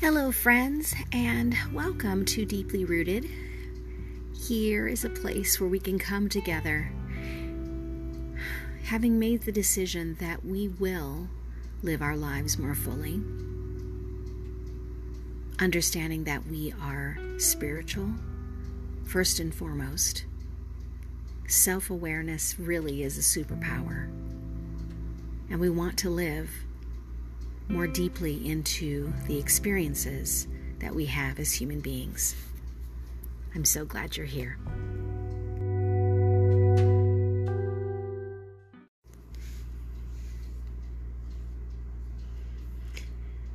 Hello, friends, and welcome to Deeply Rooted. Here is a place where we can come together, having made the decision that we will live our lives more fully, understanding that we are spiritual, first and foremost. Self awareness really is a superpower, and we want to live more deeply into the experiences that we have as human beings. I'm so glad you're here.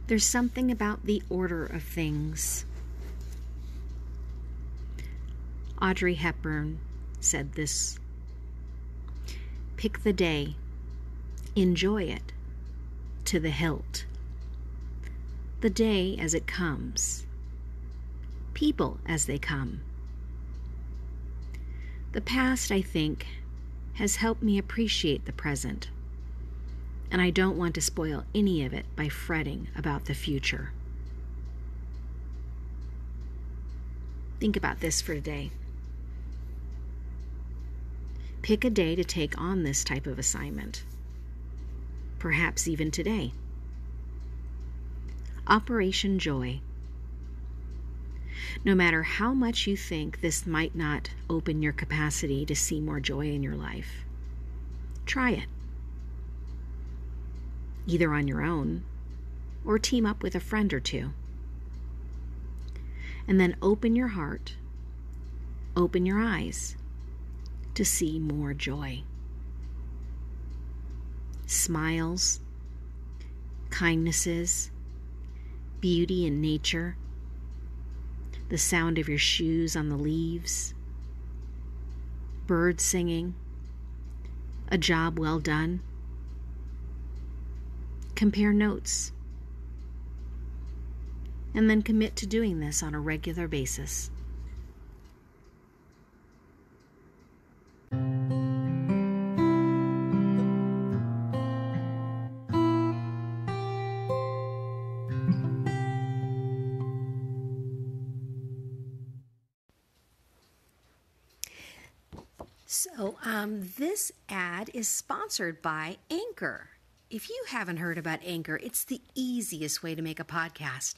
There's something about the order of things. Audrey Hepburn said this Pick the day, enjoy it, to the hilt. The day as it comes, people as they come. The past, I think, has helped me appreciate the present, and I don't want to spoil any of it by fretting about the future. Think about this for today. Pick a day to take on this type of assignment perhaps even today. Operation Joy. No matter how much you think this might not open your capacity to see more joy in your life, try it. Either on your own or team up with a friend or two. And then open your heart, open your eyes to see more joy smiles, kindnesses, beauty in nature, the sound of your shoes on the leaves, birds singing, a job well done. Compare notes. And then commit to doing this on a regular basis. So, um, this ad is sponsored by Anchor. If you haven't heard about Anchor, it's the easiest way to make a podcast.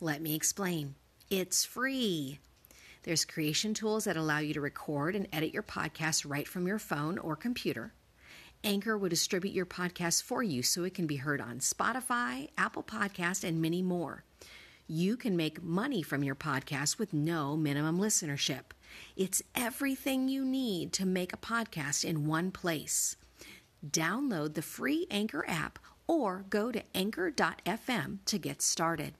Let me explain. It's free. There's creation tools that allow you to record and edit your podcast right from your phone or computer. Anchor will distribute your podcast for you so it can be heard on Spotify, Apple Podcast, and many more. You can make money from your podcast with no minimum listenership. It's everything you need to make a podcast in one place. Download the free Anchor app or go to anchor.fm to get started.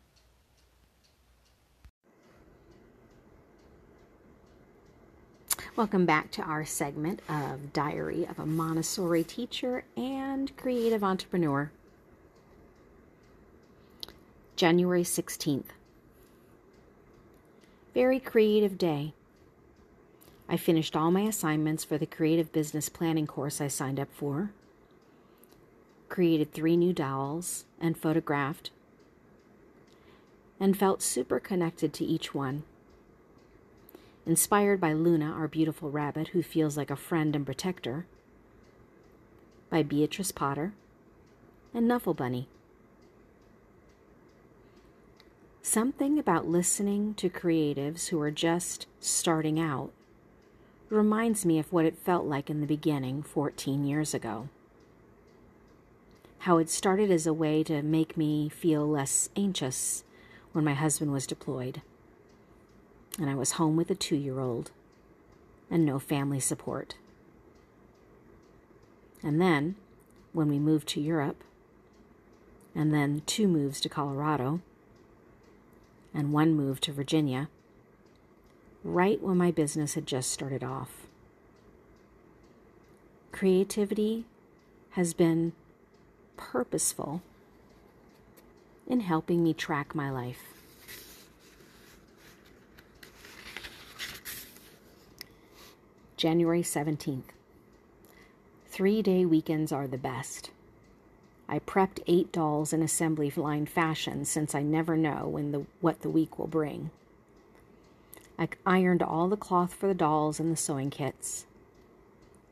Welcome back to our segment of Diary of a Montessori Teacher and Creative Entrepreneur. January 16th. Very creative day. I finished all my assignments for the creative business planning course I signed up for, created three new dolls, and photographed, and felt super connected to each one. Inspired by Luna, our beautiful rabbit who feels like a friend and protector, by Beatrix Potter, and Knuffle Bunny. Something about listening to creatives who are just starting out reminds me of what it felt like in the beginning 14 years ago. How it started as a way to make me feel less anxious when my husband was deployed, and I was home with a two year old and no family support. And then, when we moved to Europe, and then two moves to Colorado, and one move to Virginia right when my business had just started off. Creativity has been purposeful in helping me track my life. January 17th. Three day weekends are the best. I prepped eight dolls in assembly line fashion since I never know when the what the week will bring. I ironed all the cloth for the dolls and the sewing kits.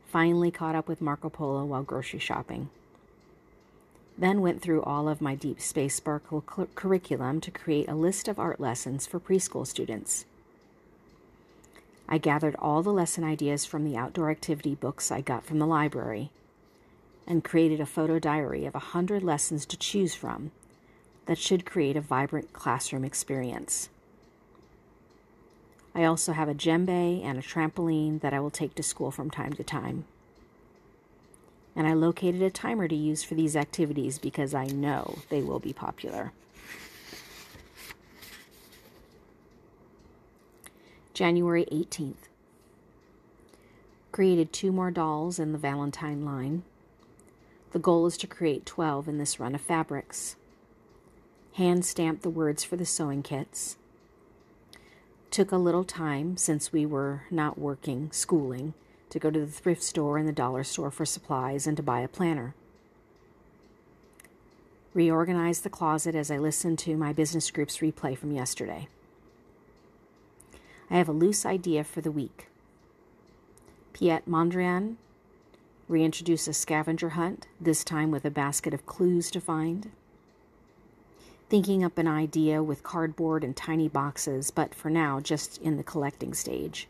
Finally caught up with Marco Polo while grocery shopping. Then went through all of my Deep Space Sparkle cu- curriculum to create a list of art lessons for preschool students. I gathered all the lesson ideas from the outdoor activity books I got from the library and created a photo diary of a hundred lessons to choose from that should create a vibrant classroom experience. I also have a djembe and a trampoline that I will take to school from time to time. And I located a timer to use for these activities because I know they will be popular. January 18th. Created two more dolls in the Valentine line. The goal is to create 12 in this run of fabrics. Hand stamped the words for the sewing kits. Took a little time since we were not working, schooling, to go to the thrift store and the dollar store for supplies and to buy a planner. Reorganized the closet as I listened to my business group's replay from yesterday. I have a loose idea for the week. Piet Mondrian reintroduce a scavenger hunt, this time with a basket of clues to find. Thinking up an idea with cardboard and tiny boxes, but for now just in the collecting stage.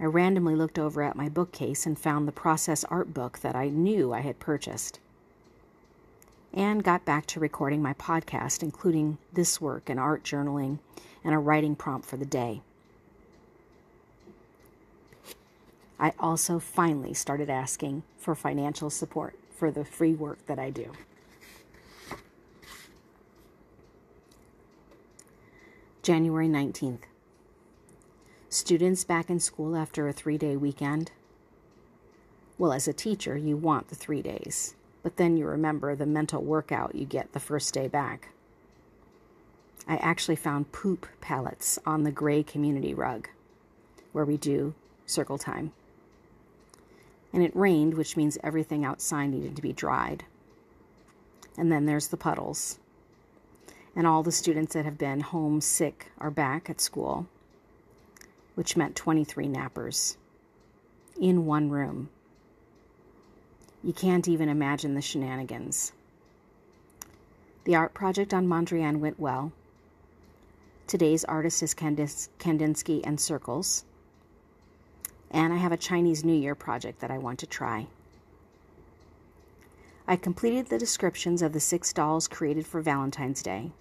I randomly looked over at my bookcase and found the process art book that I knew I had purchased. And got back to recording my podcast, including this work and art journaling and a writing prompt for the day. I also finally started asking for financial support for the free work that I do. January 19th. Students back in school after a three day weekend. Well, as a teacher, you want the three days, but then you remember the mental workout you get the first day back. I actually found poop pellets on the gray community rug where we do circle time and it rained, which means everything outside needed to be dried. And then there's the puddles. And all the students that have been home sick are back at school, which meant 23 nappers in one room. You can't even imagine the shenanigans. The art project on Mondrian went well. Today's artist is Kandinsky and Circles. And I have a Chinese New Year project that I want to try. I completed the descriptions of the six dolls created for Valentine's Day,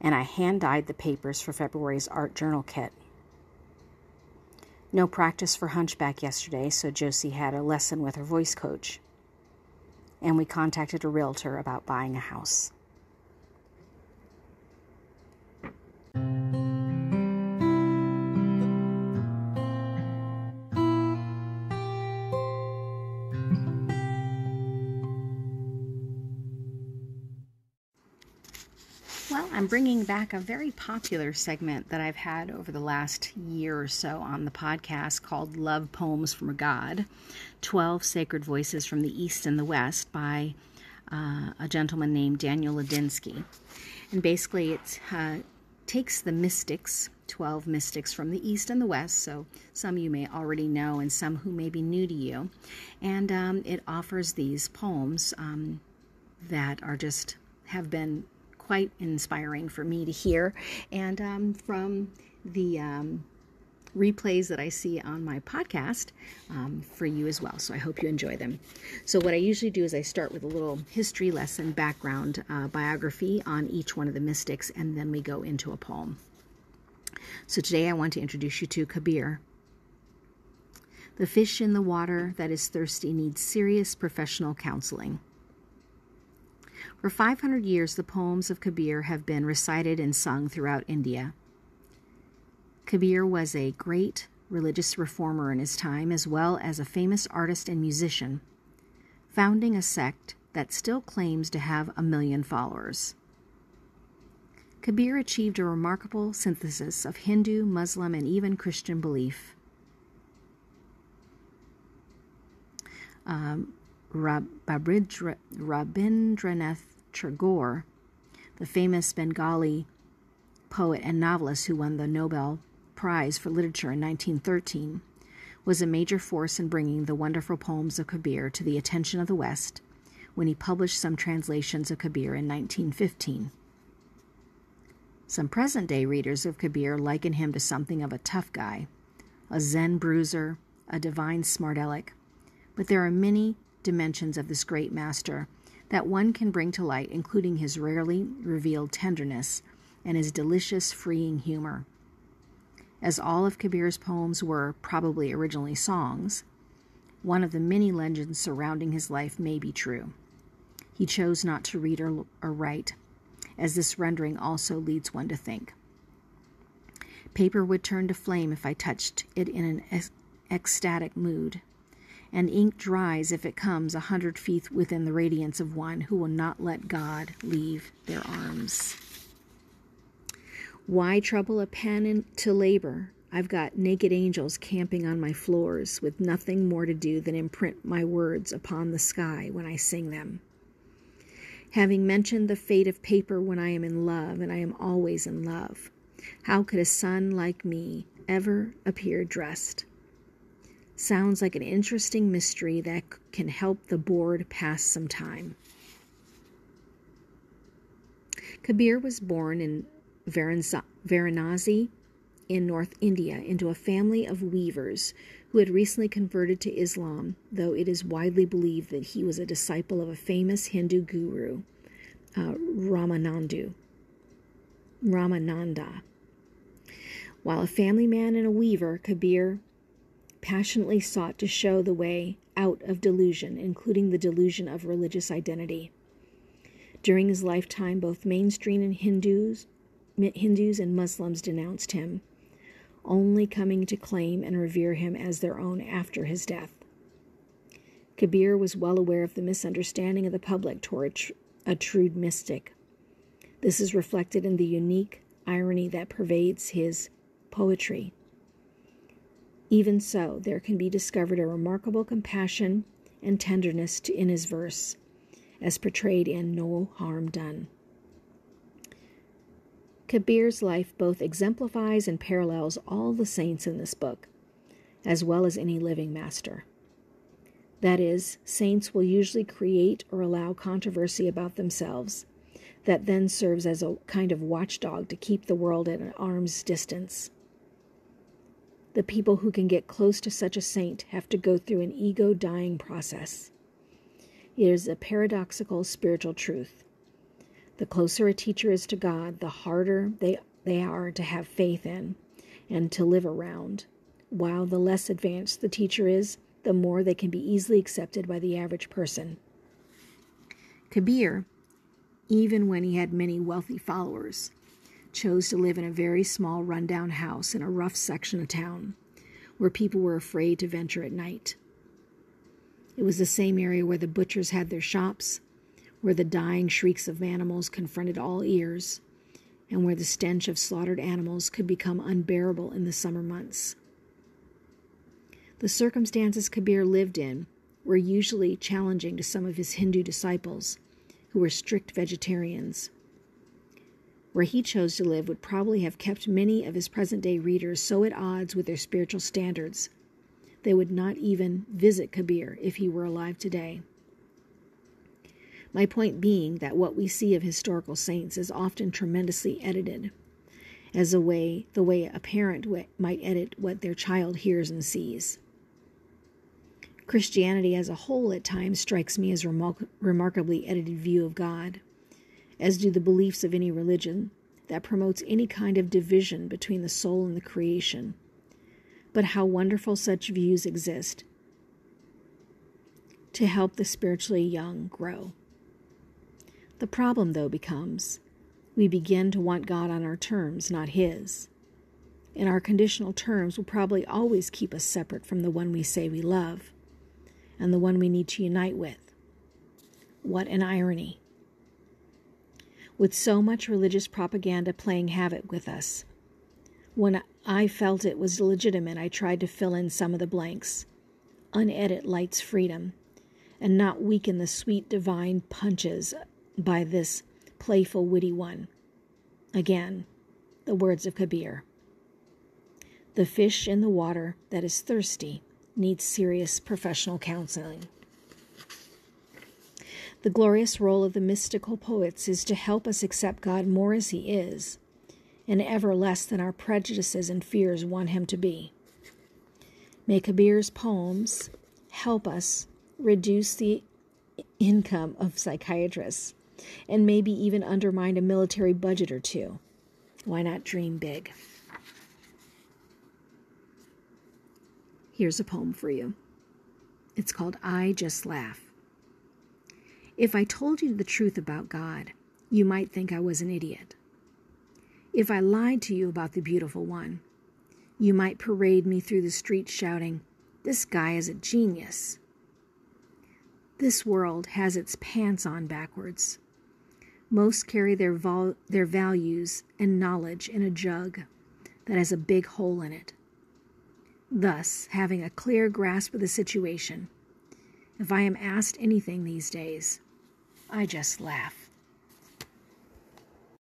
and I hand dyed the papers for February's art journal kit. No practice for Hunchback yesterday, so Josie had a lesson with her voice coach, and we contacted a realtor about buying a house. I'm bringing back a very popular segment that I've had over the last year or so on the podcast called Love Poems from God 12 Sacred Voices from the East and the West by uh, a gentleman named Daniel Ladinsky. And basically, it uh, takes the mystics, 12 mystics from the East and the West, so some you may already know and some who may be new to you, and um, it offers these poems um, that are just have been quite inspiring for me to hear. And um, from the um, replays that I see on my podcast um, for you as well. So I hope you enjoy them. So, what I usually do is I start with a little history lesson background uh, biography on each one of the mystics, and then we go into a poem. So, today I want to introduce you to Kabir. The fish in the water that is thirsty needs serious professional counseling. For 500 years, the poems of Kabir have been recited and sung throughout India. Kabir was a great religious reformer in his time, as well as a famous artist and musician, founding a sect that still claims to have a million followers. Kabir achieved a remarkable synthesis of Hindu, Muslim, and even Christian belief. Um, Rabindranath Tagore, the famous Bengali poet and novelist who won the Nobel Prize for Literature in 1913, was a major force in bringing the wonderful poems of Kabir to the attention of the West when he published some translations of Kabir in 1915. Some present day readers of Kabir liken him to something of a tough guy, a Zen bruiser, a divine smart aleck. But there are many dimensions of this great master that one can bring to light, including his rarely revealed tenderness and his delicious, freeing humor. As all of Kabir's poems were probably originally songs, one of the many legends surrounding his life may be true. He chose not to read or, or write, as this rendering also leads one to think. Paper would turn to flame if I touched it in an ecstatic mood, and ink dries if it comes a hundred feet within the radiance of one who will not let God leave their arms. Why trouble a pen to labor? I've got naked angels camping on my floors with nothing more to do than imprint my words upon the sky when I sing them. Having mentioned the fate of paper when I am in love, and I am always in love, how could a son like me ever appear dressed? Sounds like an interesting mystery that can help the bored pass some time. Kabir was born in Varanasi in North India into a family of weavers who had recently converted to Islam, though it is widely believed that he was a disciple of a famous Hindu guru, uh, Ramanandu. Ramananda. While a family man and a weaver, Kabir passionately sought to show the way out of delusion, including the delusion of religious identity. During his lifetime, both mainstream and Hindus Hindus and Muslims denounced him, only coming to claim and revere him as their own after his death. Kabir was well aware of the misunderstanding of the public toward a true mystic. This is reflected in the unique irony that pervades his poetry. Even so, there can be discovered a remarkable compassion and tenderness in his verse, as portrayed in No Harm Done. Kabir's life both exemplifies and parallels all the saints in this book, as well as any living master. That is, saints will usually create or allow controversy about themselves that then serves as a kind of watchdog to keep the world at an arm's distance. The people who can get close to such a saint have to go through an ego dying process. It is a paradoxical spiritual truth. The closer a teacher is to God, the harder they, they are to have faith in and to live around. While the less advanced the teacher is, the more they can be easily accepted by the average person. Kabir, even when he had many wealthy followers, chose to live in a very small rundown house in a rough section of town where people were afraid to venture at night. It was the same area where the butchers had their shops, where the dying shrieks of animals confronted all ears, and where the stench of slaughtered animals could become unbearable in the summer months. The circumstances Kabir lived in were usually challenging to some of his Hindu disciples, who were strict vegetarians. Where he chose to live would probably have kept many of his present day readers so at odds with their spiritual standards they would not even visit Kabir if he were alive today. My point being that what we see of historical saints is often tremendously edited, as a way the way a parent might edit what their child hears and sees. Christianity as a whole at times strikes me as a remar- remarkably edited view of God, as do the beliefs of any religion that promotes any kind of division between the soul and the creation. But how wonderful such views exist to help the spiritually young grow. The problem, though, becomes we begin to want God on our terms, not His. And our conditional terms will probably always keep us separate from the one we say we love and the one we need to unite with. What an irony. With so much religious propaganda playing havoc with us, when I felt it was legitimate, I tried to fill in some of the blanks. Unedit lights freedom, and not weaken the sweet divine punches by this playful, witty one. Again, the words of Kabir. The fish in the water that is thirsty needs serious professional counseling. The glorious role of the mystical poets is to help us accept God more as He is, and ever less than our prejudices and fears want Him to be. May Kabir's poems help us reduce the income of psychiatrists and maybe even undermine a military budget or two. Why not dream big? Here's a poem for you. It's called I Just Laugh. If I told you the truth about God, you might think I was an idiot. If I lied to you about the beautiful one, you might parade me through the streets shouting, This guy is a genius. This world has its pants on backwards. Most carry their, vol- their values and knowledge in a jug that has a big hole in it. Thus, having a clear grasp of the situation, if I am asked anything these days, I just laugh.